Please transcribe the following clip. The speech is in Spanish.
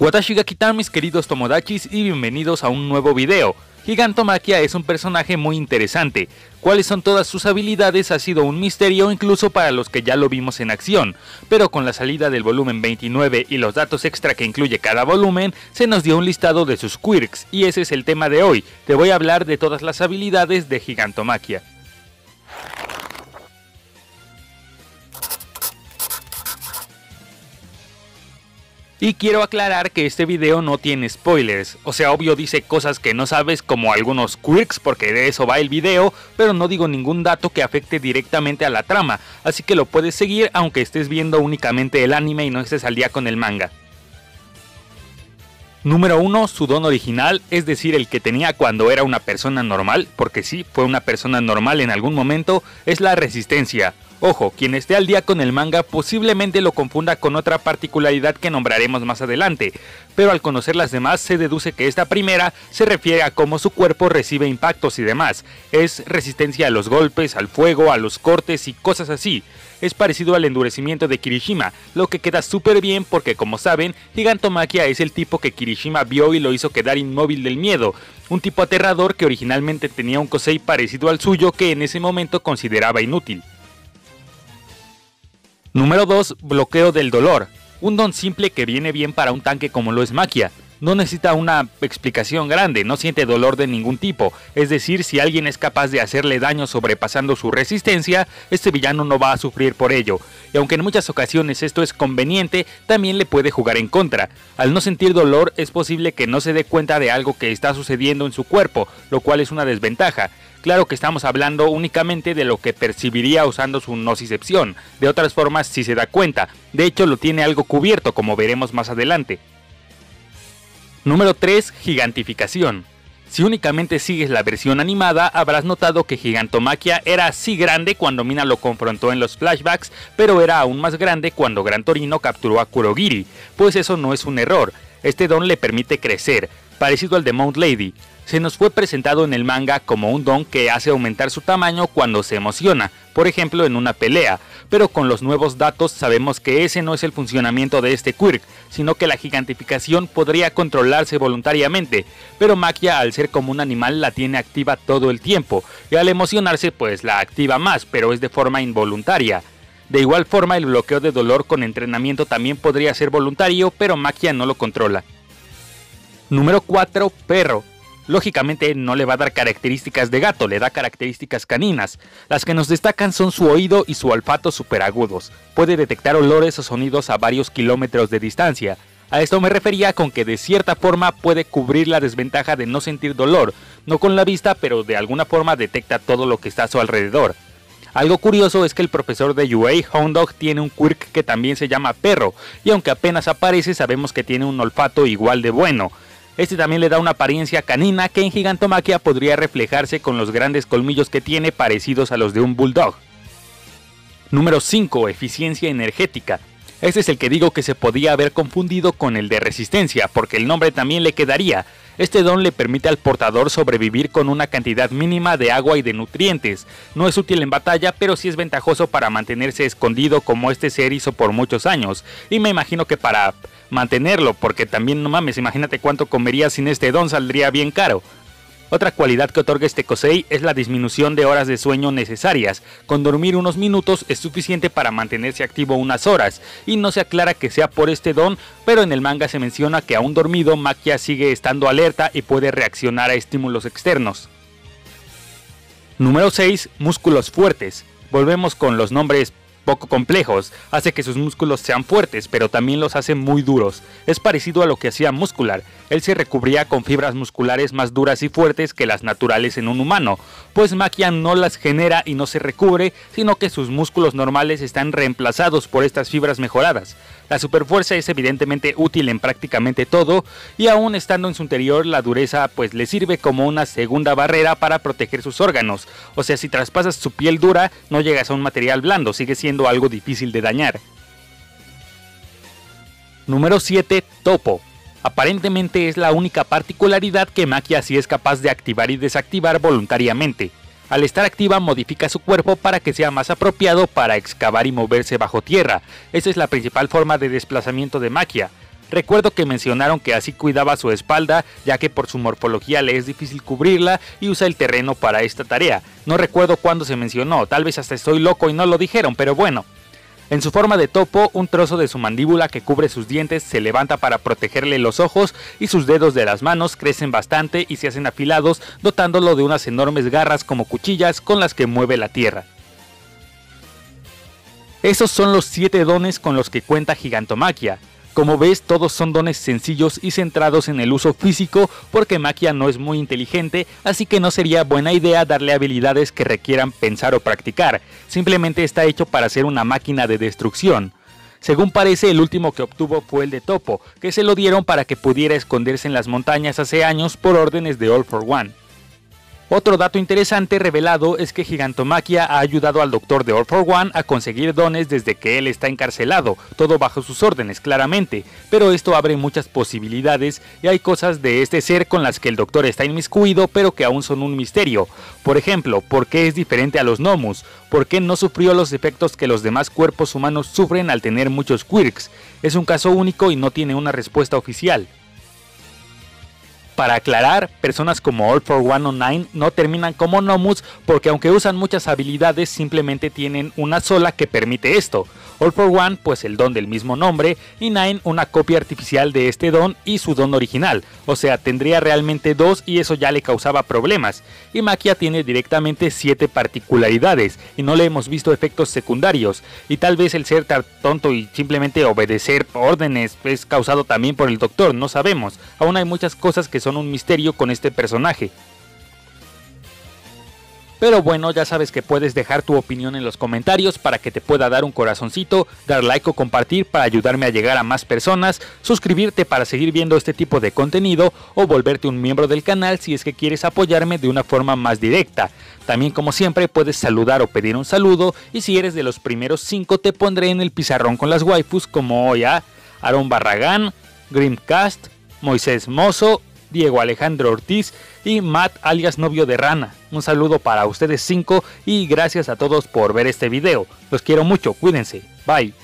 Watashi ga mis queridos Tomodachis y bienvenidos a un nuevo video. Gigantomaquia es un personaje muy interesante. Cuáles son todas sus habilidades ha sido un misterio incluso para los que ya lo vimos en acción, pero con la salida del volumen 29 y los datos extra que incluye cada volumen, se nos dio un listado de sus quirks y ese es el tema de hoy. Te voy a hablar de todas las habilidades de Gigantomaquia. Y quiero aclarar que este video no tiene spoilers, o sea, obvio dice cosas que no sabes como algunos quirks porque de eso va el video, pero no digo ningún dato que afecte directamente a la trama, así que lo puedes seguir aunque estés viendo únicamente el anime y no estés al día con el manga. Número 1. Su don original, es decir, el que tenía cuando era una persona normal, porque sí, fue una persona normal en algún momento, es la resistencia. Ojo, quien esté al día con el manga posiblemente lo confunda con otra particularidad que nombraremos más adelante, pero al conocer las demás se deduce que esta primera se refiere a cómo su cuerpo recibe impactos y demás, es resistencia a los golpes, al fuego, a los cortes y cosas así. Es parecido al endurecimiento de Kirishima, lo que queda súper bien porque como saben, Gigantomaquia es el tipo que Kirishima vio y lo hizo quedar inmóvil del miedo, un tipo aterrador que originalmente tenía un Kosei parecido al suyo que en ese momento consideraba inútil. Número 2. Bloqueo del dolor. Un don simple que viene bien para un tanque como lo es Maquia. No necesita una explicación grande, no siente dolor de ningún tipo, es decir, si alguien es capaz de hacerle daño sobrepasando su resistencia, este villano no va a sufrir por ello, y aunque en muchas ocasiones esto es conveniente, también le puede jugar en contra. Al no sentir dolor es posible que no se dé cuenta de algo que está sucediendo en su cuerpo, lo cual es una desventaja. Claro que estamos hablando únicamente de lo que percibiría usando su nocicepción, de otras formas si se da cuenta, de hecho lo tiene algo cubierto como veremos más adelante. Número 3. Gigantificación. Si únicamente sigues la versión animada, habrás notado que Gigantomaquia era así grande cuando Mina lo confrontó en los flashbacks, pero era aún más grande cuando Gran Torino capturó a Kurogiri, pues eso no es un error, este don le permite crecer, parecido al de Mount Lady, se nos fue presentado en el manga como un don que hace aumentar su tamaño cuando se emociona, por ejemplo en una pelea, pero con los nuevos datos sabemos que ese no es el funcionamiento de este quirk, sino que la gigantificación podría controlarse voluntariamente, pero Maquia al ser como un animal la tiene activa todo el tiempo, y al emocionarse pues la activa más, pero es de forma involuntaria. De igual forma el bloqueo de dolor con entrenamiento también podría ser voluntario, pero Maquia no lo controla. Número 4. Perro. Lógicamente no le va a dar características de gato, le da características caninas. Las que nos destacan son su oído y su olfato superagudos. Puede detectar olores o sonidos a varios kilómetros de distancia. A esto me refería con que de cierta forma puede cubrir la desventaja de no sentir dolor, no con la vista, pero de alguna forma detecta todo lo que está a su alrededor. Algo curioso es que el profesor de UA, Hound tiene un quirk que también se llama perro, y aunque apenas aparece sabemos que tiene un olfato igual de bueno. Este también le da una apariencia canina que en Gigantomaquia podría reflejarse con los grandes colmillos que tiene parecidos a los de un bulldog. Número 5. Eficiencia energética. Este es el que digo que se podía haber confundido con el de resistencia, porque el nombre también le quedaría. Este don le permite al portador sobrevivir con una cantidad mínima de agua y de nutrientes. No es útil en batalla, pero sí es ventajoso para mantenerse escondido como este ser hizo por muchos años. Y me imagino que para mantenerlo, porque también no mames, imagínate cuánto comería sin este don, saldría bien caro. Otra cualidad que otorga este Kosei es la disminución de horas de sueño necesarias. Con dormir unos minutos es suficiente para mantenerse activo unas horas, y no se aclara que sea por este don, pero en el manga se menciona que aún dormido Makia sigue estando alerta y puede reaccionar a estímulos externos. Número 6. Músculos fuertes. Volvemos con los nombres poco complejos, hace que sus músculos sean fuertes, pero también los hace muy duros. Es parecido a lo que hacía Muscular, él se recubría con fibras musculares más duras y fuertes que las naturales en un humano, pues Maquia no las genera y no se recubre, sino que sus músculos normales están reemplazados por estas fibras mejoradas. La superfuerza es evidentemente útil en prácticamente todo y aún estando en su interior la dureza pues le sirve como una segunda barrera para proteger sus órganos. O sea, si traspasas su piel dura no llegas a un material blando, sigue siendo algo difícil de dañar. Número 7. Topo. Aparentemente es la única particularidad que Maquia sí es capaz de activar y desactivar voluntariamente. Al estar activa modifica su cuerpo para que sea más apropiado para excavar y moverse bajo tierra. Esa es la principal forma de desplazamiento de Maquia. Recuerdo que mencionaron que así cuidaba su espalda, ya que por su morfología le es difícil cubrirla y usa el terreno para esta tarea. No recuerdo cuándo se mencionó, tal vez hasta estoy loco y no lo dijeron, pero bueno. En su forma de topo, un trozo de su mandíbula que cubre sus dientes se levanta para protegerle los ojos y sus dedos de las manos crecen bastante y se hacen afilados, dotándolo de unas enormes garras como cuchillas con las que mueve la tierra. Esos son los 7 dones con los que cuenta Gigantomaquia. Como ves, todos son dones sencillos y centrados en el uso físico porque Maquia no es muy inteligente, así que no sería buena idea darle habilidades que requieran pensar o practicar, simplemente está hecho para ser una máquina de destrucción. Según parece, el último que obtuvo fue el de Topo, que se lo dieron para que pudiera esconderse en las montañas hace años por órdenes de All for One. Otro dato interesante revelado es que Gigantomaquia ha ayudado al doctor de All for One a conseguir dones desde que él está encarcelado, todo bajo sus órdenes claramente, pero esto abre muchas posibilidades y hay cosas de este ser con las que el doctor está inmiscuido pero que aún son un misterio. Por ejemplo, ¿por qué es diferente a los Nomus? ¿Por qué no sufrió los efectos que los demás cuerpos humanos sufren al tener muchos quirks? Es un caso único y no tiene una respuesta oficial. Para aclarar, personas como All for One o Nine no terminan como Nomus porque aunque usan muchas habilidades simplemente tienen una sola que permite esto. All for One pues el don del mismo nombre y Nine una copia artificial de este don y su don original, o sea tendría realmente dos y eso ya le causaba problemas. Y Maquia tiene directamente siete particularidades y no le hemos visto efectos secundarios y tal vez el ser tan tonto y simplemente obedecer órdenes es causado también por el doctor, no sabemos. Aún hay muchas cosas que son un misterio con este personaje. Pero bueno, ya sabes que puedes dejar tu opinión en los comentarios para que te pueda dar un corazoncito, dar like o compartir para ayudarme a llegar a más personas, suscribirte para seguir viendo este tipo de contenido o volverte un miembro del canal si es que quieres apoyarme de una forma más directa. También como siempre puedes saludar o pedir un saludo y si eres de los primeros 5 te pondré en el pizarrón con las waifus como hoy a Aaron Barragán, Grimcast, Moisés Mozo Diego Alejandro Ortiz y Matt alias novio de Rana. Un saludo para ustedes cinco y gracias a todos por ver este video. Los quiero mucho, cuídense. Bye.